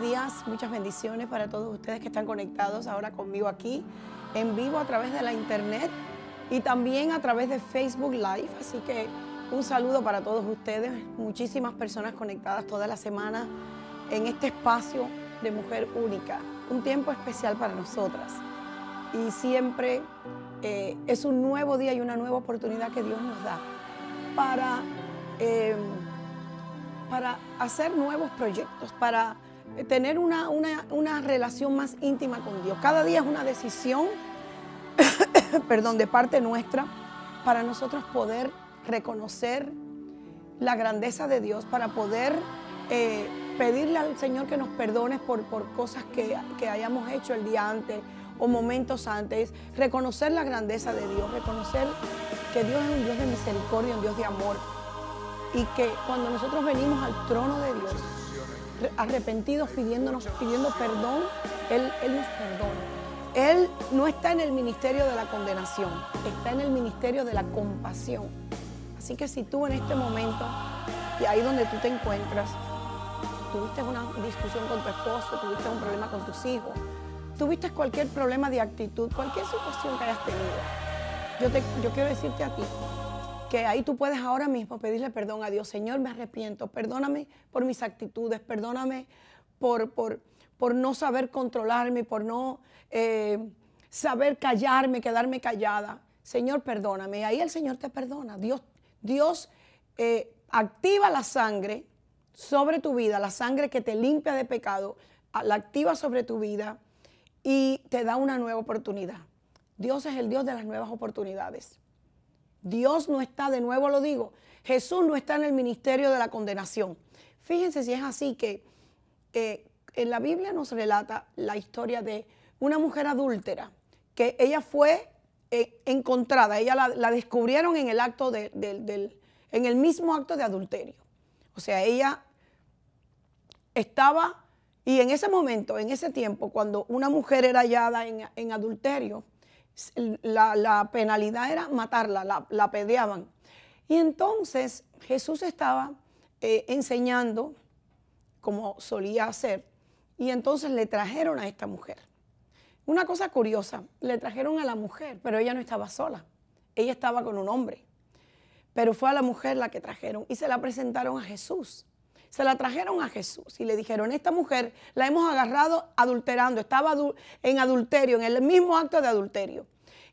días, muchas bendiciones para todos ustedes que están conectados ahora conmigo aquí en vivo a través de la internet y también a través de Facebook Live. Así que un saludo para todos ustedes, muchísimas personas conectadas toda la semana en este espacio de Mujer Única, un tiempo especial para nosotras. Y siempre eh, es un nuevo día y una nueva oportunidad que Dios nos da para, eh, para hacer nuevos proyectos, para tener una, una relación más íntima con Dios. Cada día es una decisión, perdón, de parte nuestra para nosotros poder reconocer la grandeza de Dios, para poder eh, pedirle al Señor que nos perdone por, por cosas que, que hayamos hecho el día antes o momentos antes, reconocer la grandeza de Dios, reconocer que Dios es un Dios de misericordia, un Dios de amor. Y que cuando nosotros venimos al trono de Dios, arrepentidos, pidiéndonos, pidiendo perdón, Él, Él nos perdona. Él no está en el ministerio de la condenación, está en el ministerio de la compasión. Así que si tú en este momento, y ahí donde tú te encuentras, tuviste una discusión con tu esposo, tuviste un problema con tus hijos, tuviste cualquier problema de actitud, cualquier situación que hayas tenido, yo, te, yo quiero decirte a ti que ahí tú puedes ahora mismo pedirle perdón a Dios. Señor, me arrepiento, perdóname por mis actitudes, perdóname por, por, por no saber controlarme, por no eh, saber callarme, quedarme callada. Señor, perdóname. Ahí el Señor te perdona. Dios, Dios eh, activa la sangre sobre tu vida, la sangre que te limpia de pecado, la activa sobre tu vida y te da una nueva oportunidad. Dios es el Dios de las nuevas oportunidades. Dios no está, de nuevo lo digo, Jesús no está en el ministerio de la condenación. Fíjense si es así que en la Biblia nos relata la historia de una mujer adúltera, que ella fue eh, encontrada, ella la, descubrieron en el acto de, en el mismo acto de adulterio. O sea, ella estaba y en ese momento, en ese tiempo, cuando una mujer era hallada en, adulterio, la, penalidad era matarla, la, la, pedeaban. Y entonces Jesús estaba eh, enseñando, como solía hacer, y entonces le trajeron a esta mujer. Una cosa curiosa, le trajeron a la mujer, pero ella no estaba sola, ella estaba con un hombre. Pero fue a la mujer la que trajeron y se la presentaron a Jesús se la trajeron a Jesús y le dijeron, esta mujer la hemos agarrado adulterando, estaba en adulterio, en el mismo acto de adulterio.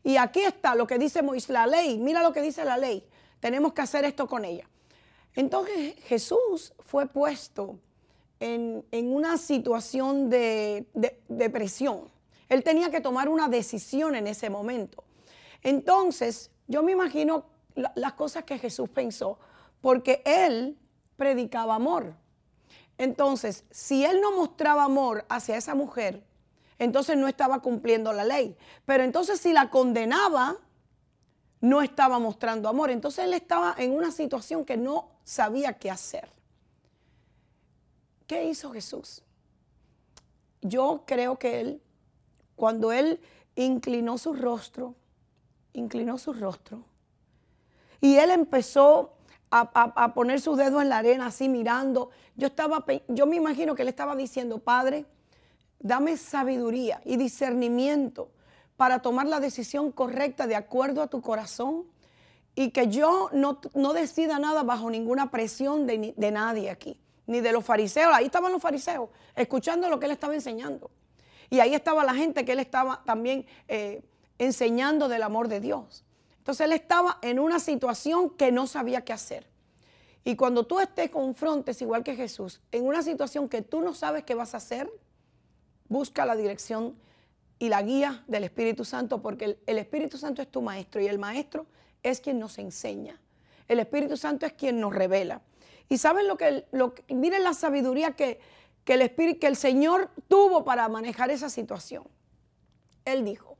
Y aquí está lo que dice Moisés, la ley, mira lo que dice la ley, tenemos que hacer esto con ella. Entonces Jesús fue puesto en, una situación de, de, presión. Él tenía que tomar una decisión en ese momento. Entonces, yo me imagino las cosas que Jesús pensó, porque él predicaba amor. Entonces, si él no mostraba amor hacia esa mujer, entonces no estaba cumpliendo la ley. Pero entonces si la condenaba, no estaba mostrando amor. Entonces él estaba en una situación que no sabía qué hacer. ¿Qué hizo Jesús? Yo creo que él, cuando él inclinó su rostro, inclinó su rostro, y él empezó a, poner su dedo en la arena así mirando. Yo, estaba, yo me imagino que él estaba diciendo, Padre, dame sabiduría y discernimiento para tomar la decisión correcta de acuerdo a tu corazón y que yo no, decida nada bajo ninguna presión de, de, nadie aquí, ni de los fariseos. Ahí estaban los fariseos, escuchando lo que él estaba enseñando. Y ahí estaba la gente que él estaba también eh, enseñando del amor de Dios. Entonces él estaba en una situación que no sabía qué hacer. Y cuando tú estés confrontes, igual que Jesús, en una situación que tú no sabes qué vas a hacer, busca la dirección y la guía del Espíritu Santo, porque el, Espíritu Santo es tu maestro y el maestro es quien nos enseña. El Espíritu Santo es quien nos revela. Y saben lo que, miren la sabiduría que, que, el Espíritu, que el Señor tuvo para manejar esa situación. Él dijo,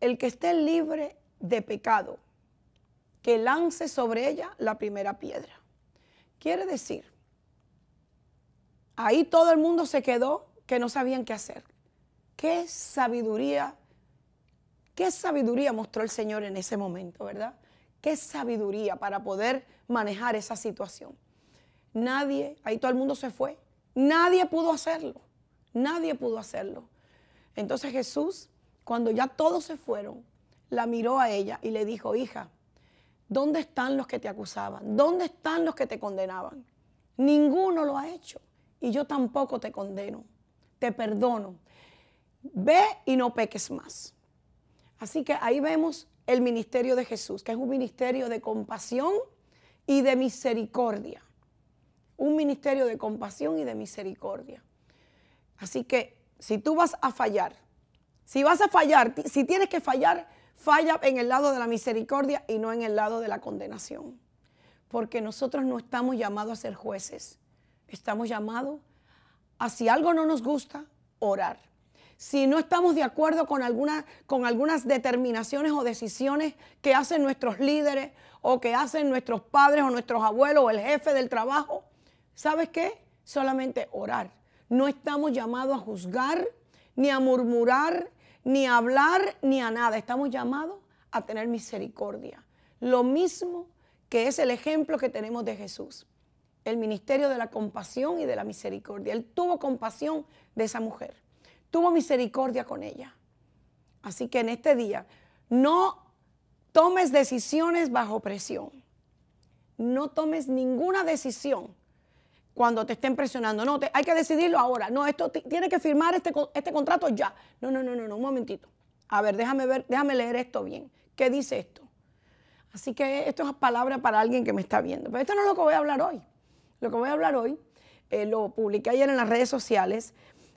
el que esté libre de pecado, que lance sobre ella la primera piedra. Quiere decir, ahí todo el mundo se quedó que no sabían qué hacer. Qué sabiduría, qué sabiduría mostró el Señor en ese momento, ¿verdad? Qué sabiduría para poder manejar esa situación. Nadie, ahí todo el mundo se fue, nadie pudo hacerlo. Nadie pudo hacerlo. Entonces Jesús, cuando ya todos se fueron, la miró a ella y le dijo, hija, ¿dónde están los que te acusaban? ¿Dónde están los que te condenaban? Ninguno lo ha hecho y yo tampoco te condeno, te perdono. Ve y no peques más. Así que ahí vemos el ministerio de Jesús, que es un ministerio de compasión y de misericordia. Un ministerio de compasión y de misericordia. Así que si tú vas a fallar, si vas a fallar, si tienes que fallar, falla en el lado de la misericordia y no en el lado de la condenación. Porque nosotros no estamos llamados a ser jueces. Estamos llamados a si algo no nos gusta, orar. Si no estamos de acuerdo con, con algunas determinaciones o decisiones que hacen nuestros líderes o que hacen nuestros padres o nuestros abuelos o el jefe del trabajo, ¿sabes qué? Solamente orar. No estamos llamados a juzgar, ni a murmurar, ni a hablar, ni a nada. Estamos llamados a tener misericordia. Lo mismo que es el ejemplo que tenemos de Jesús. El ministerio de la compasión y de la misericordia. Él tuvo compasión de esa mujer. Tuvo misericordia con ella. Así que en este día, no tomes decisiones bajo presión. No tomes ninguna decisión cuando te estén presionando. No, te, hay que decidirlo ahora. No, esto tiene que firmar este, este contrato ya. No, no, no, no, no, un momentito. A ver, déjame ver, déjame leer esto bien. ¿Qué dice esto? Así que esto es palabra para alguien que me está viendo. Pero esto no es lo que voy a hablar hoy. Lo que voy a hablar hoy, eh, lo publiqué ayer en las redes sociales,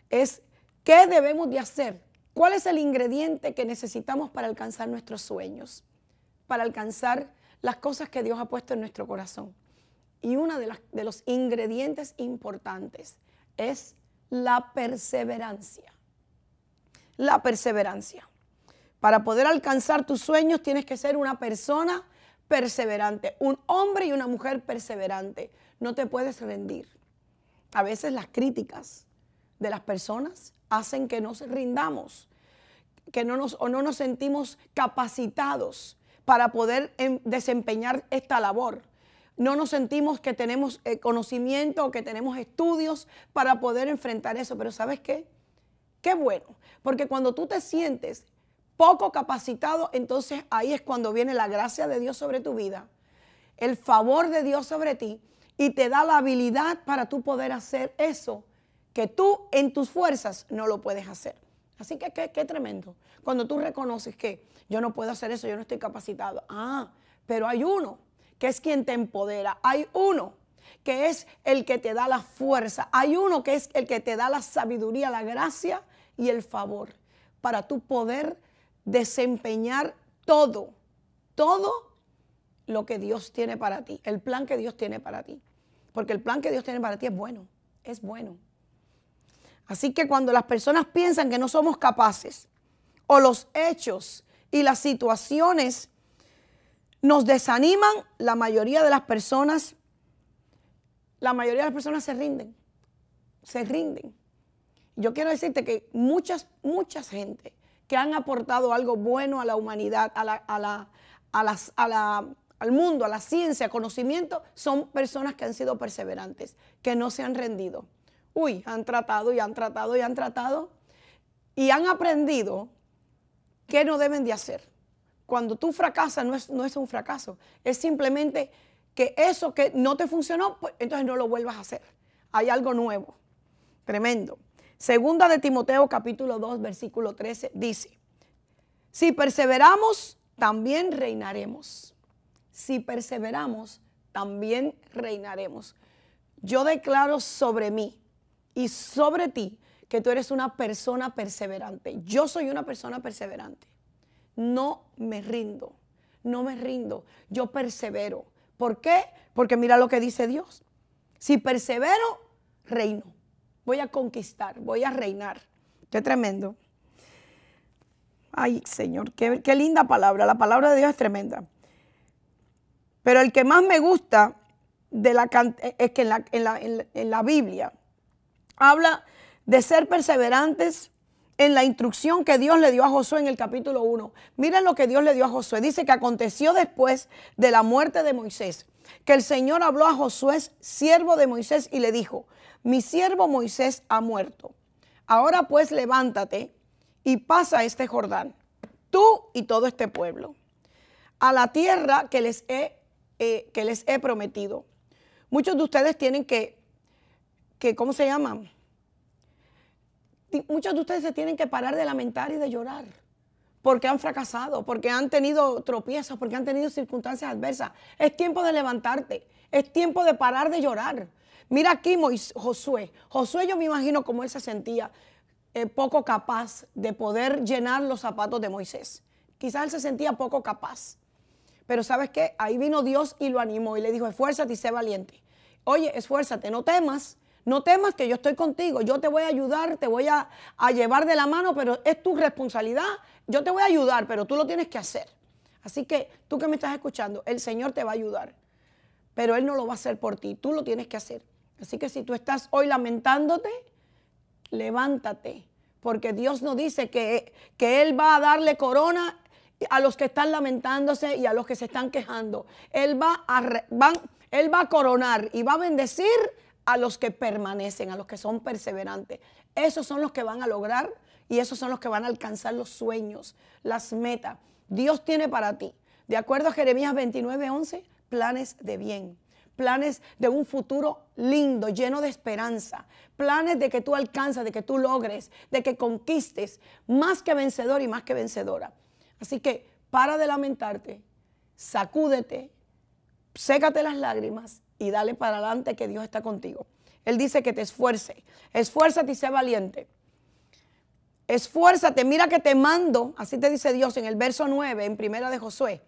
es qué debemos de hacer. ¿Cuál es el ingrediente que necesitamos para alcanzar nuestros sueños? Para alcanzar las cosas que Dios ha puesto en nuestro corazón. Y uno de, los ingredientes importantes es la perseverancia. La perseverancia. Para poder alcanzar tus sueños tienes que ser una persona perseverante, un hombre y una mujer perseverante. No te puedes rendir. A veces las críticas de las personas hacen que nos rindamos, que no nos, o no nos sentimos capacitados para poder em, desempeñar esta labor no nos sentimos que tenemos eh, conocimiento o que tenemos estudios para poder enfrentar eso. Pero ¿sabes qué? Qué bueno, porque cuando tú te sientes poco capacitado, entonces ahí es cuando viene la gracia de Dios sobre tu vida, el favor de Dios sobre ti y te da la habilidad para tú poder hacer eso que tú en tus fuerzas no lo puedes hacer. Así que qué, qué tremendo. Cuando tú reconoces que yo no puedo hacer eso, yo no estoy capacitado. Ah, pero hay uno que es quien te empodera. Hay uno que es el que te da la fuerza. Hay uno que es el que te da la sabiduría, la gracia y el favor para tú poder desempeñar todo, todo lo que Dios tiene para ti, el plan que Dios tiene para ti. Porque el plan que Dios tiene para ti es bueno, es bueno. Así que cuando las personas piensan que no somos capaces, o los hechos y las situaciones nos desaniman, la mayoría de las personas, la mayoría de las personas se rinden, se rinden. Yo quiero decirte que muchas, muchas gente que han aportado algo bueno a la humanidad, a la, al mundo, a la ciencia, conocimiento, son personas que han sido perseverantes, que no se han rendido. Uy, han tratado y han tratado y han tratado y han aprendido qué no deben de hacer cuando tú fracasas no es, no es un fracaso, es simplemente que eso que no te funcionó, pues entonces no lo vuelvas a hacer. Hay algo nuevo, tremendo. Segunda de Timoteo capítulo 2 versículo 13 dice, si perseveramos, también reinaremos. Si perseveramos, también reinaremos. Yo declaro sobre mí y sobre ti que tú eres una persona perseverante. Yo soy una persona perseverante no me rindo, no me rindo, yo persevero. ¿Por qué? Porque mira lo que dice Dios. Si persevero, reino. Voy a conquistar, voy a reinar. Qué tremendo. Ay, Señor, qué, linda palabra. La palabra de Dios es tremenda. Pero el que más me gusta de la, es que en la, en la Biblia habla de ser perseverantes en la instrucción que Dios le dio a Josué en el capítulo 1. Miren lo que Dios le dio a Josué. Dice que aconteció después de la muerte de Moisés, que el Señor habló a Josué, siervo de Moisés, y le dijo, mi siervo Moisés ha muerto. Ahora pues levántate y pasa este Jordán, tú y todo este pueblo, a la tierra que les he, eh, que les he prometido. Muchos de ustedes tienen que, que, ¿cómo se llaman? Muchos de ustedes se tienen que parar de lamentar y de llorar porque han fracasado, porque han tenido tropiezos, porque han tenido circunstancias adversas. Es tiempo de levantarte, es tiempo de parar de llorar. Mira aquí Josué. Josué yo me imagino cómo él se sentía eh, poco capaz de poder llenar los zapatos de Moisés. Quizás él se sentía poco capaz. Pero ¿sabes qué? Ahí vino Dios y lo animó y le dijo, esfuérzate y sé valiente. Oye, esfuérzate, no temas, no temas que yo estoy contigo, yo te voy a ayudar, te voy a, a llevar de la mano, pero es tu responsabilidad. Yo te voy a ayudar, pero tú lo tienes que hacer. Así que tú que me estás escuchando, el Señor te va a ayudar, pero Él no lo va a hacer por ti, tú lo tienes que hacer. Así que si tú estás hoy lamentándote, levántate, porque Dios nos dice que, que Él va a darle corona a los que están lamentándose y a los que se están quejando. Él va a, él va a coronar y va a bendecir a los que permanecen, a los que son perseverantes. Esos son los que van a lograr y esos son los que van a alcanzar los sueños, las metas. Dios tiene para ti, de acuerdo a Jeremías 29, 11, planes de bien planes de un futuro lindo, lleno de esperanza, planes de que tú alcanzas, de que tú logres, de que conquistes, más que vencedor y más que vencedora. Así que para de lamentarte, sacúdete, sécate las lágrimas y dale para adelante que Dios está contigo. Él dice que te esfuerce, esfuérzate y sé valiente. Esfuérzate, mira que te mando, así te dice Dios en el verso 9, en primera de Josué.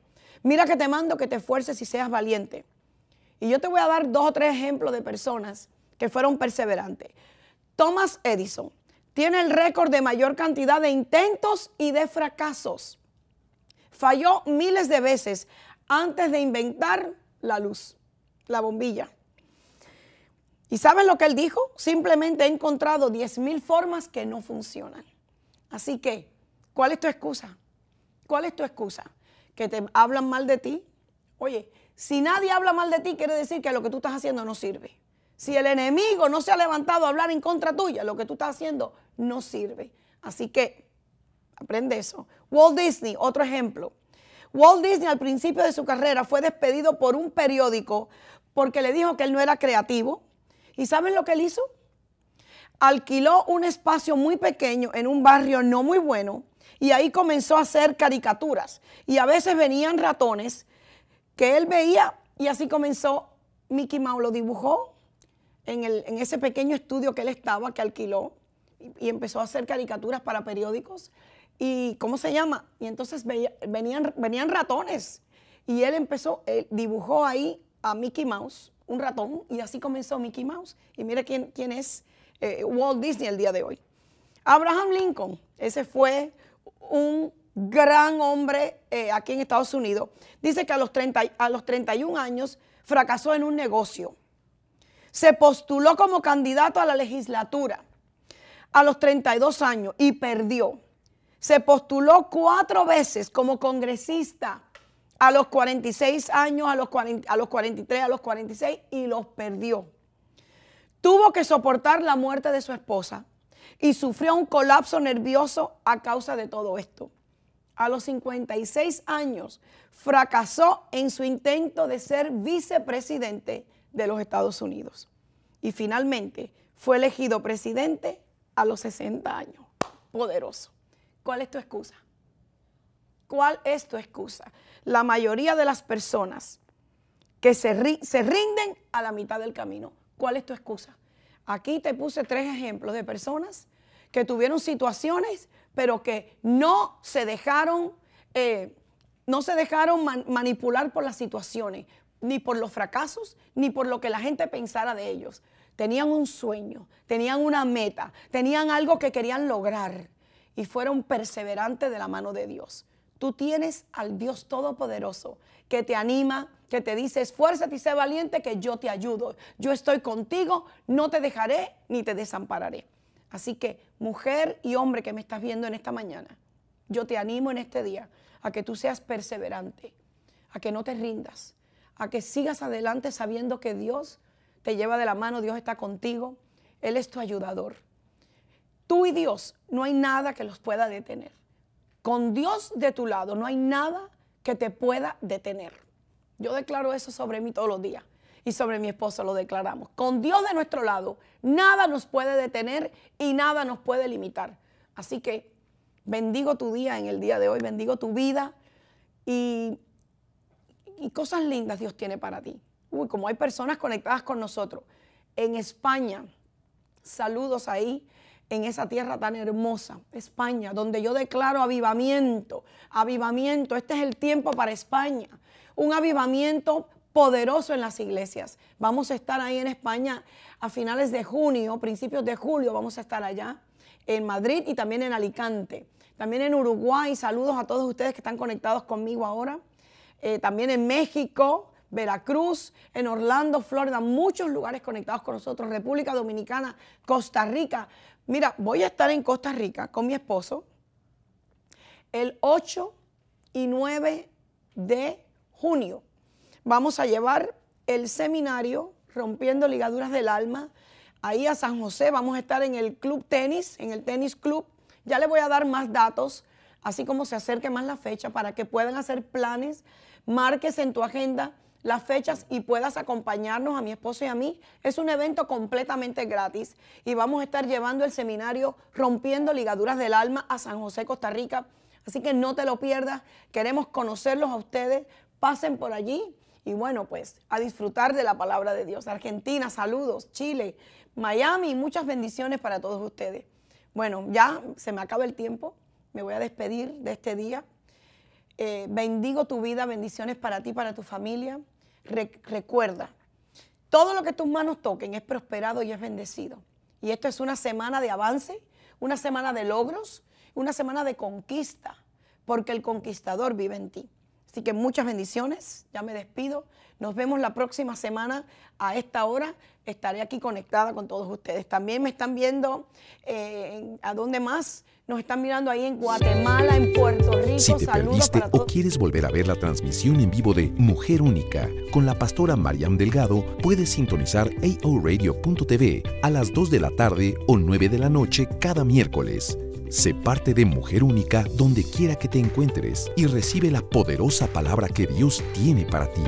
Mira que te mando que te esfuerces y seas valiente. Y yo te voy a dar dos o tres ejemplos de personas que fueron perseverantes. Thomas Edison tiene el récord de mayor cantidad de intentos y de fracasos. Falló miles de veces antes de inventar la luz, la bombilla. ¿Y saben lo que él dijo? Simplemente he encontrado 10 mil formas que no funcionan. Así que, ¿cuál es tu excusa? ¿Cuál es tu excusa? ¿Que te hablan mal de ti? Oye, si nadie habla mal de ti, quiere decir que lo que tú estás haciendo no sirve. Si el enemigo no se ha levantado a hablar en contra tuya, lo que tú estás haciendo no sirve. Así que aprende eso. Walt Disney, otro ejemplo. Walt Disney al principio de su carrera fue despedido por un periódico porque le dijo que él no era creativo. ¿Y saben lo que él hizo? Alquiló un espacio muy pequeño en un barrio no muy bueno y ahí comenzó a hacer caricaturas. Y a veces venían ratones que él veía y así comenzó. Mickey Mouse lo dibujó en, ese pequeño estudio que él estaba, que alquiló, y, empezó a hacer caricaturas para periódicos. ¿Y cómo se llama? Y entonces venían, venían ratones. Y él empezó, él dibujó ahí a Mickey Mouse, un ratón, y así comenzó Mickey Mouse. Y mire quién, quién es eh, Walt Disney el día de hoy. Abraham Lincoln, ese fue un gran hombre eh, aquí en Estados Unidos, dice que a los, 30, a los 31 años fracasó en un negocio. Se postuló como candidato a la legislatura a los 32 años y perdió. Se postuló cuatro veces como congresista a los 46 años, a los, a los 43, a los 46 y los perdió. Tuvo que soportar la muerte de su esposa y sufrió un colapso nervioso a causa de todo esto a los 56 años, fracasó en su intento de ser vicepresidente de los Estados Unidos. Y finalmente fue elegido presidente a los 60 años. Poderoso. ¿Cuál es tu excusa? ¿Cuál es tu excusa? La mayoría de las personas que se, se rinden a la mitad del camino. ¿Cuál es tu excusa? Aquí te puse tres ejemplos de personas que tuvieron situaciones pero que no se dejaron, eh, no se dejaron manipular por las situaciones, ni por los fracasos, ni por lo que la gente pensara de ellos. Tenían un sueño, tenían una meta, tenían algo que querían lograr y fueron perseverantes de la mano de Dios. Tú tienes al Dios Todopoderoso que te anima, que te dice, esfuérzate y sé valiente, que yo te ayudo. Yo estoy contigo, no te dejaré ni te desampararé. Así que, mujer y hombre que me estás viendo en esta mañana, yo te animo en este día a que tú seas perseverante, a que no te rindas, a que sigas adelante sabiendo que Dios te lleva de la mano, Dios está contigo, Él es tu ayudador. tú y Dios, no hay nada que los pueda detener. Con Dios de tu lado, no hay nada que te pueda detener. Yo declaro eso sobre mí todos los días y sobre mi esposo lo declaramos. Con Dios de nuestro lado, nada nos puede detener y nada nos puede limitar. Así que bendigo tu día en el día de hoy, bendigo tu vida y, y cosas lindas Dios tiene para ti. Uy, como hay personas conectadas con nosotros. En España, saludos ahí en esa tierra tan hermosa, España, donde yo declaro avivamiento, avivamiento. Este es el tiempo para España. Un avivamiento poderoso en las iglesias. Vamos a estar ahí en España a finales de junio, principios de julio, vamos a estar allá en Madrid y también en Alicante. También en Uruguay, saludos a todos ustedes que están conectados conmigo ahora. Eh, también en México, Veracruz, en Orlando, Florida, muchos lugares conectados con nosotros, República Dominicana, Costa Rica. Mira, voy a estar en Costa Rica con mi esposo el 8 y 9 de junio. Vamos a llevar el seminario Rompiendo Ligaduras del Alma ahí a San José. Vamos a estar en el Club Tenis, en el Tenis Club. Ya le voy a dar más datos, así como se acerque más la fecha para que puedan hacer planes. Marques en tu agenda las fechas y puedas acompañarnos a mi esposo y a mí. Es un evento completamente gratis y vamos a estar llevando el seminario Rompiendo Ligaduras del Alma a San José, Costa Rica. Así que no te lo pierdas. Queremos conocerlos a ustedes. Pasen por allí y bueno, pues a disfrutar de la palabra de Dios. Argentina, saludos. Chile, Miami, muchas bendiciones para todos ustedes. Bueno, ya se me acaba el tiempo. Me voy a despedir de este día. Eh, bendigo tu vida, bendiciones para ti, para tu familia. Recuerda, todo lo que tus manos toquen es prosperado y es bendecido. Y esto es una semana de avance, una semana de logros, una semana de conquista, porque el conquistador vive en ti. Así que muchas bendiciones, ya me despido. Nos vemos la próxima semana a esta hora. Estaré aquí conectada con todos ustedes. También me están viendo eh, a dónde más. Nos están mirando ahí en Guatemala, en Puerto Rico. Si te perdiste o quieres volver a ver la transmisión en vivo de Mujer Única con la pastora Mariam Delgado, puedes sintonizar aoradio.tv a las 2 de la tarde o 9 de la noche cada miércoles. Sé parte de Mujer Única donde quiera que te encuentres y recibe la poderosa palabra que Dios tiene para ti.